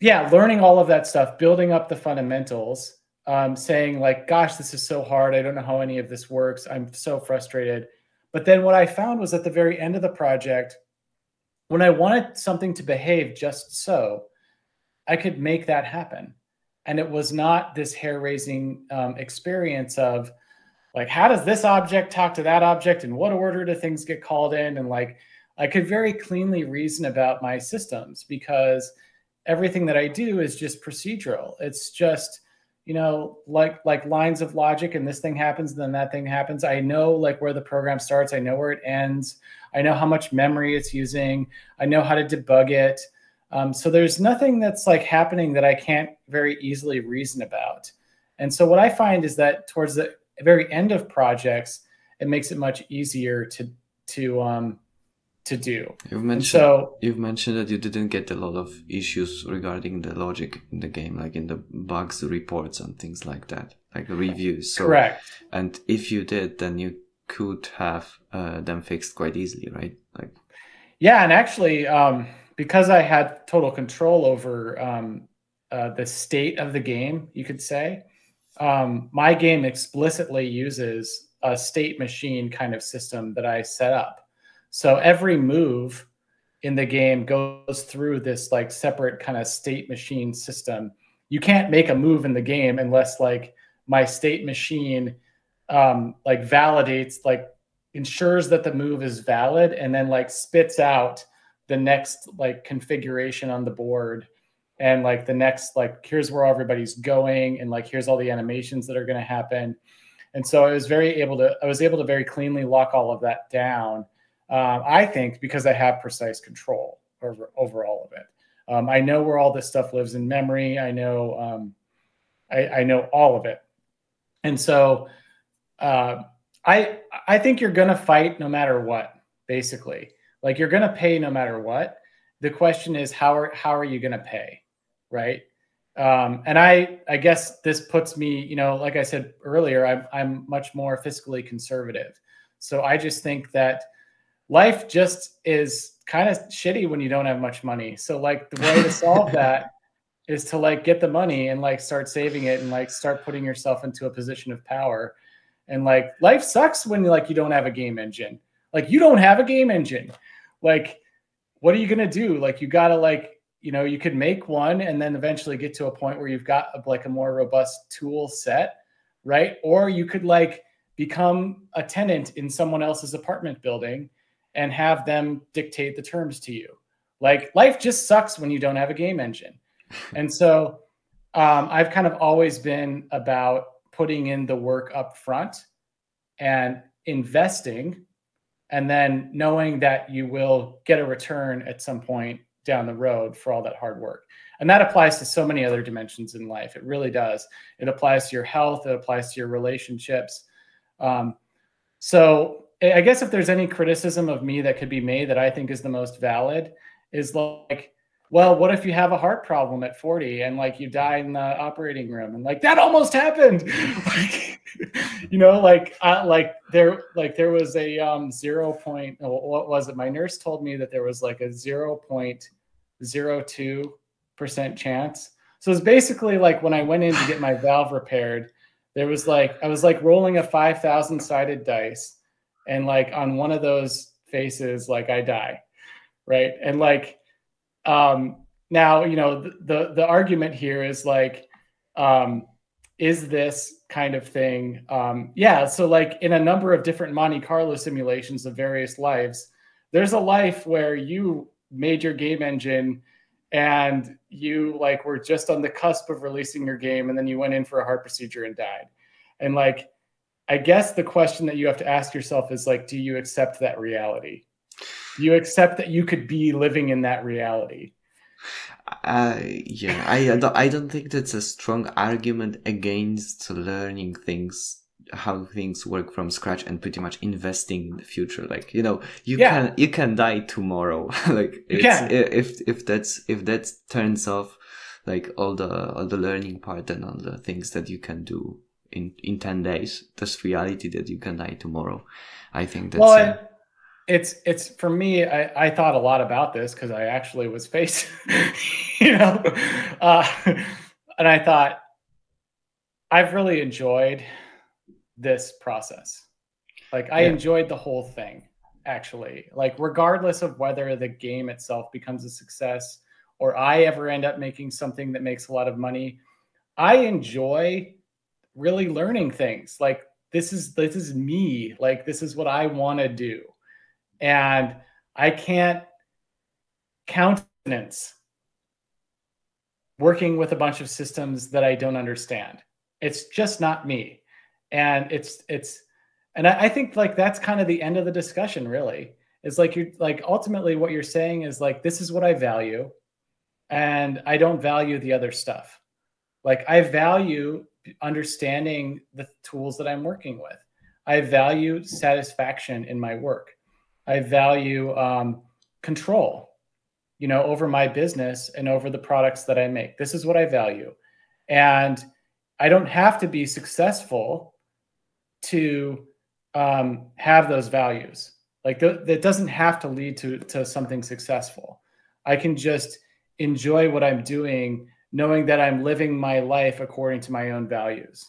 yeah, learning all of that stuff, building up the fundamentals, um, saying like, "Gosh, this is so hard. I don't know how any of this works. I'm so frustrated." But then what I found was at the very end of the project, when I wanted something to behave just so, I could make that happen. And it was not this hair raising um, experience of like, how does this object talk to that object? And what order do things get called in? And like, I could very cleanly reason about my systems because everything that I do is just procedural. It's just, you know, like like lines of logic and this thing happens and then that thing happens. I know like where the program starts, I know where it ends. I know how much memory it's using. I know how to debug it. Um, so there's nothing that's like happening that I can't very easily reason about. And so what I find is that towards the very end of projects, it makes it much easier to to um, to do. You've mentioned so you've mentioned that you didn't get a lot of issues regarding the logic in the game, like in the bugs reports and things like that, like reviews. So, Correct. And if you did, then you could have uh, them fixed quite easily, right? Like, yeah, and actually, um, because I had total control over um, uh, the state of the game, you could say, um, my game explicitly uses a state machine kind of system that I set up. So every move in the game goes through this like separate kind of state machine system. You can't make a move in the game unless like my state machine um, like validates like ensures that the move is valid and then like spits out the next like configuration on the board and like the next like here's where everybody's going and like here's all the animations that are going to happen and so i was very able to i was able to very cleanly lock all of that down um, i think because i have precise control over over all of it um, i know where all this stuff lives in memory i know um, I, I know all of it and so uh, I I think you're gonna fight no matter what, basically. Like you're gonna pay no matter what. The question is how are how are you gonna pay, right? Um, and I I guess this puts me, you know, like I said earlier, I'm I'm much more fiscally conservative. So I just think that life just is kind of shitty when you don't have much money. So like the way to solve that is to like get the money and like start saving it and like start putting yourself into a position of power and like life sucks when like you don't have a game engine. Like you don't have a game engine. Like what are you going to do? Like you got to like you know, you could make one and then eventually get to a point where you've got a, like a more robust tool set, right? Or you could like become a tenant in someone else's apartment building and have them dictate the terms to you. Like life just sucks when you don't have a game engine. and so um, I've kind of always been about putting in the work up front and investing and then knowing that you will get a return at some point down the road for all that hard work. And that applies to so many other dimensions in life. It really does. It applies to your health, it applies to your relationships. Um, so I guess if there's any criticism of me that could be made that I think is the most valid, is like well, what if you have a heart problem at 40 and like you die in the operating room and like that almost happened? like, you know, like, uh, like there, like there was a um, zero point, oh, what was it? My nurse told me that there was like a 0.02% chance. So it's basically like when I went in to get my valve repaired, there was like, I was like rolling a 5,000 sided dice and like on one of those faces, like I die. Right. And like, um, now, you know, the, the, the argument here is like, um, is this kind of thing? Um, yeah. So, like in a number of different Monte Carlo simulations of various lives, there's a life where you made your game engine and you like were just on the cusp of releasing your game and then you went in for a heart procedure and died and like i guess the question that you have to ask yourself is like do you accept that reality Do you accept that you could be living in that reality uh, yeah I, don't, I don't think that's a strong argument against learning things how things work from scratch and pretty much investing in the future like you know you yeah. can you can die tomorrow like you can. if if that's if that turns off like all the all the learning part and all the things that you can do in in 10 days this reality that you can die tomorrow. I think that's well, it's it's for me i, I thought a lot about this because i actually was faced you know uh, and i thought i've really enjoyed this process. Like i yeah. enjoyed the whole thing actually. Like regardless of whether the game itself becomes a success or i ever end up making something that makes a lot of money i enjoy really learning things like this is this is me like this is what i want to do and I can't countenance working with a bunch of systems that I don't understand. It's just not me. And it's it's and I, I think like that's kind of the end of the discussion, really. Is like you're like ultimately what you're saying is like this is what I value, and I don't value the other stuff. Like I value understanding the tools that I'm working with. I value satisfaction in my work. I value um, control, you know, over my business and over the products that I make. This is what I value. And I don't have to be successful to um, have those values. Like th- that doesn't have to lead to, to something successful. I can just enjoy what I'm doing, knowing that I'm living my life according to my own values.